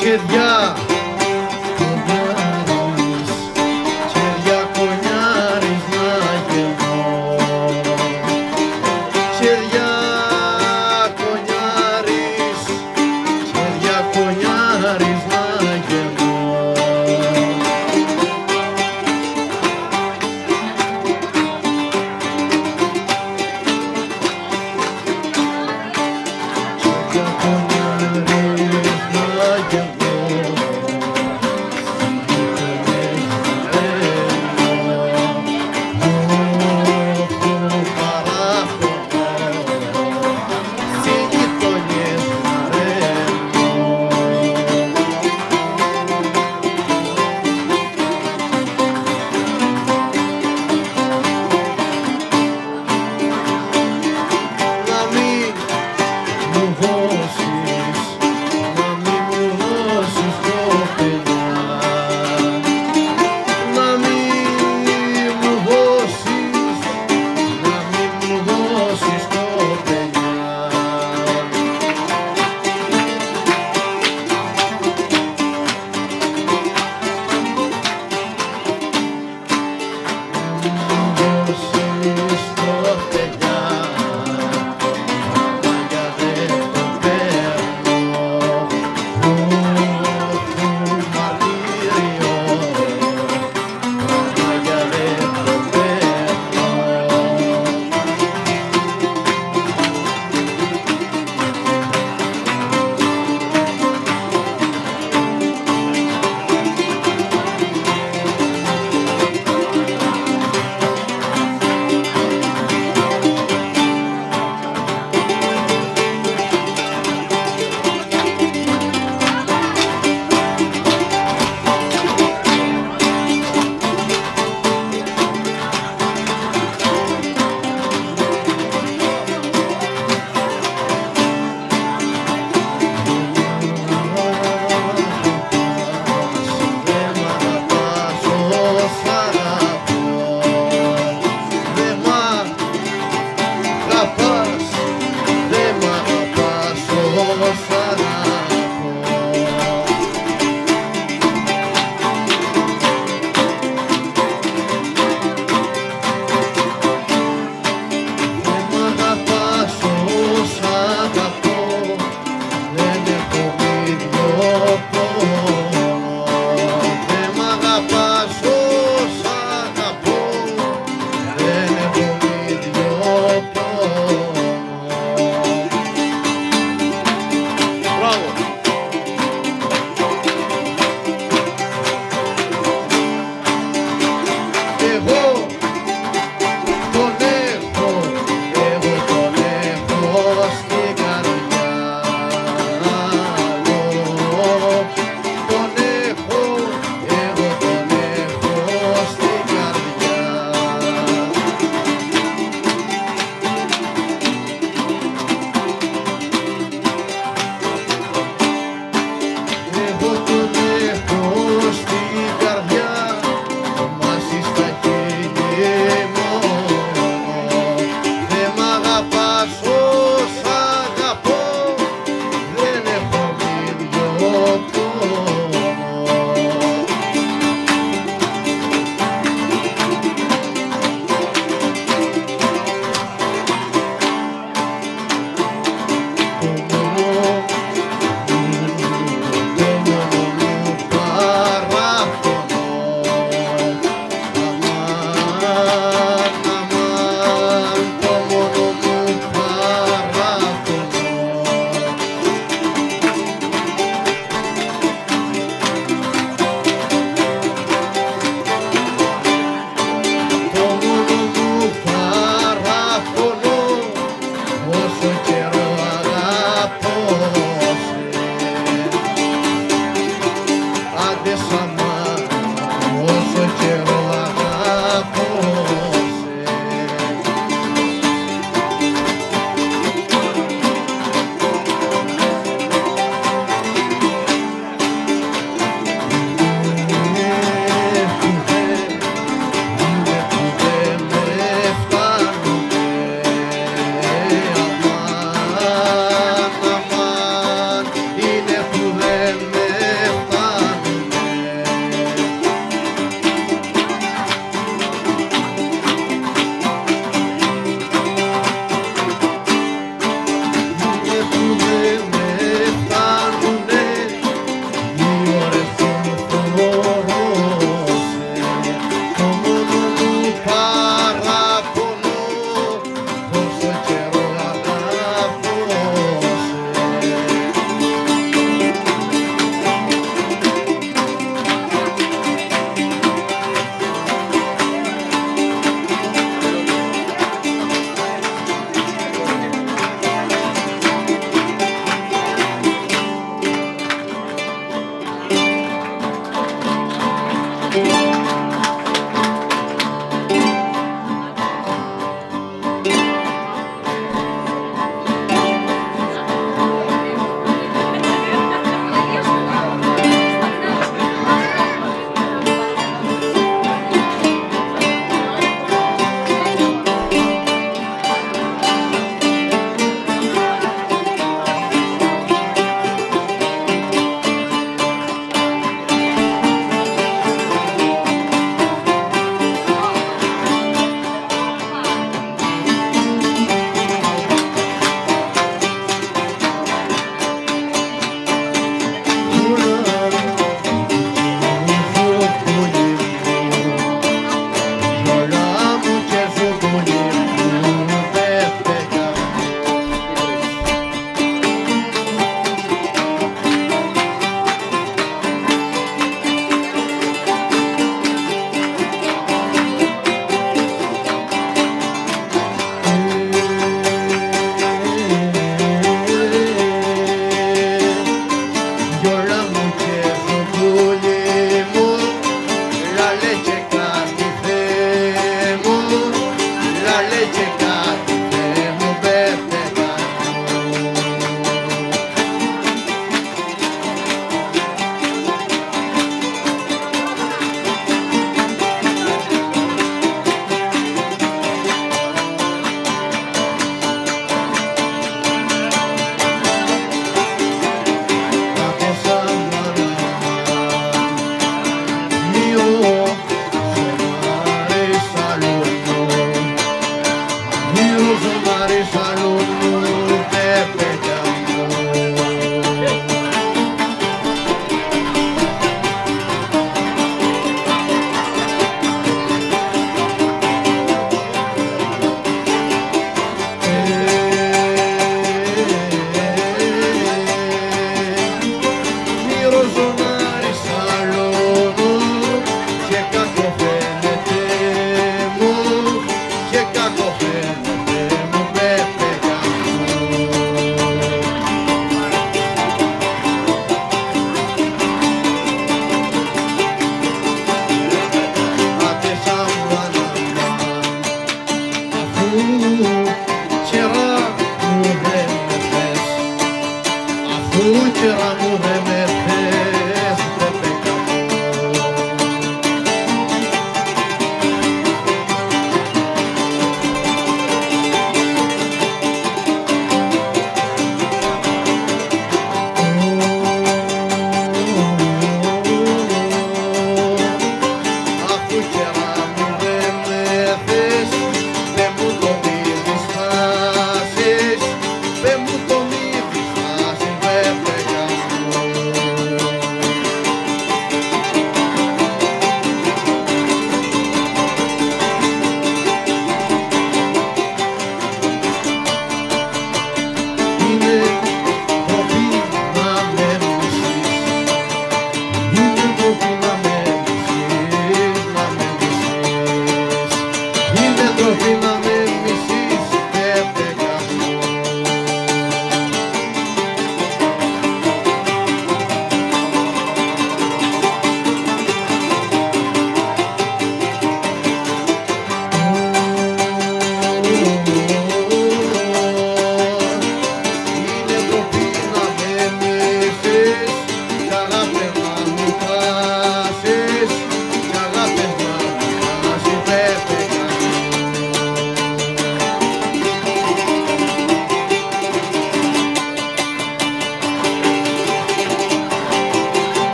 Kid Guy.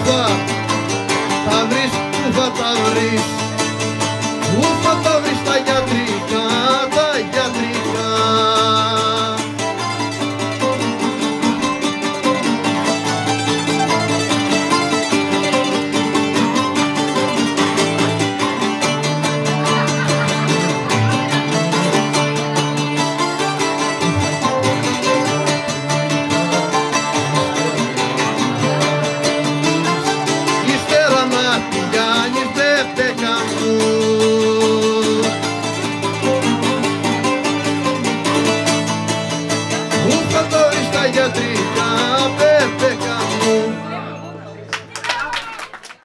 Ufa, θα βρεις, ουφα θα βρεις, ουφα θα